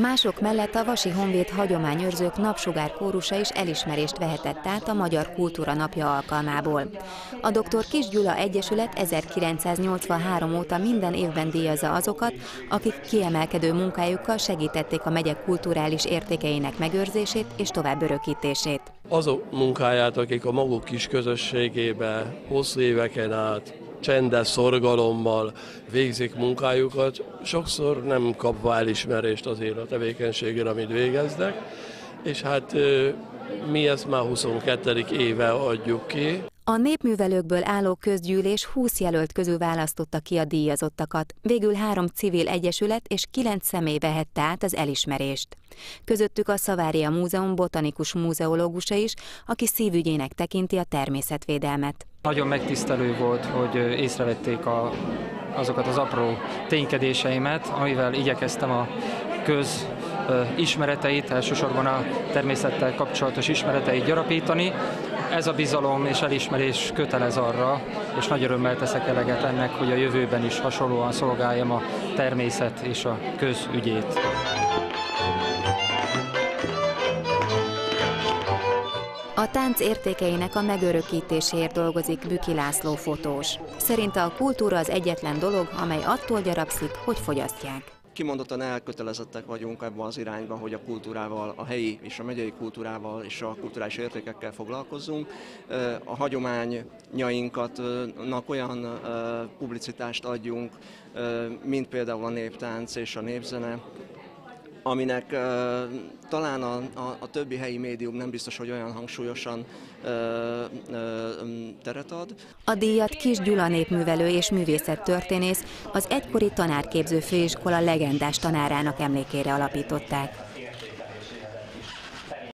Mások mellett a Vasi Honvéd hagyományőrzők napsugár kórusa is elismerést vehetett át a Magyar Kultúra Napja alkalmából. A Dr. Kis Gyula Egyesület 1983 óta minden évben díjazza azokat, akik kiemelkedő munkájukkal segítették a megye kulturális értékeinek megőrzését és tovább örökítését. Azok munkáját, akik a maguk kis közösségébe hosszú éveken át csendes szorgalommal végzik munkájukat, sokszor nem kapva elismerést azért a tevékenységére, amit végeznek, és hát mi ezt már 22. éve adjuk ki. A népművelőkből álló közgyűlés 20 jelölt közül választotta ki a díjazottakat. Végül három civil egyesület és kilenc személy vehette át az elismerést. Közöttük a Szavária Múzeum botanikus múzeológusa is, aki szívügyének tekinti a természetvédelmet. Nagyon megtisztelő volt, hogy észrevették a, azokat az apró ténykedéseimet, amivel igyekeztem a köz ismereteit, elsősorban a természettel kapcsolatos ismereteit gyarapítani. Ez a bizalom és elismerés kötelez arra, és nagy örömmel teszek eleget ennek, hogy a jövőben is hasonlóan szolgáljam a természet és a közügyét. A tánc értékeinek a megörökítéséért dolgozik Büki László fotós. Szerinte a kultúra az egyetlen dolog, amely attól gyarapszik, hogy fogyasztják. Kimondottan elkötelezettek vagyunk ebben az irányban, hogy a kultúrával, a helyi és a megyei kultúrával és a kulturális értékekkel foglalkozzunk. A hagyományainkat olyan publicitást adjunk, mint például a néptánc és a népzene, aminek talán a, a, a többi helyi médium nem biztos, hogy olyan hangsúlyosan uh, uh, teret ad. A díjat Kis Gyula népművelő és művészettörténész az egykori tanárképző főiskola legendás tanárának emlékére alapították.